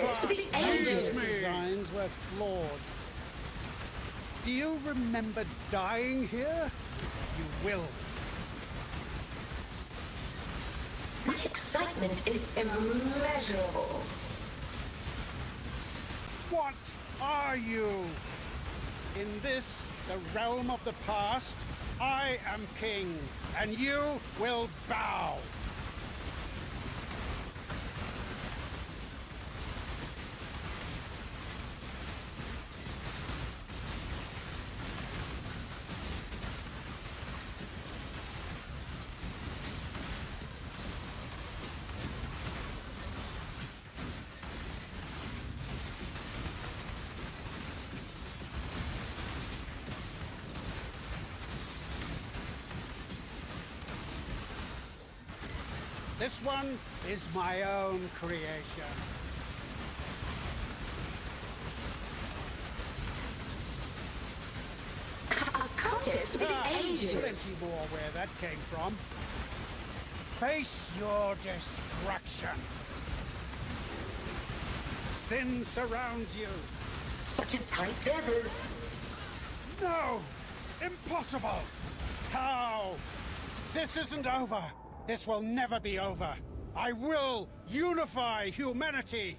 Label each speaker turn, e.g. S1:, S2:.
S1: for the ages.
S2: Designs were flawed. Do you remember dying here? You will.
S1: My excitement is immeasurable.
S2: What are you? In this, the realm of the past, I am king, and you will bow. This one is my own creation.
S1: I'll for the
S2: Ah,
S1: ages.
S2: Plenty more where that came from. Face your destruction. Sin surrounds you.
S1: Such a tight tethers.
S2: No! Impossible! How? This isn't over. This will never be over. I will unify humanity.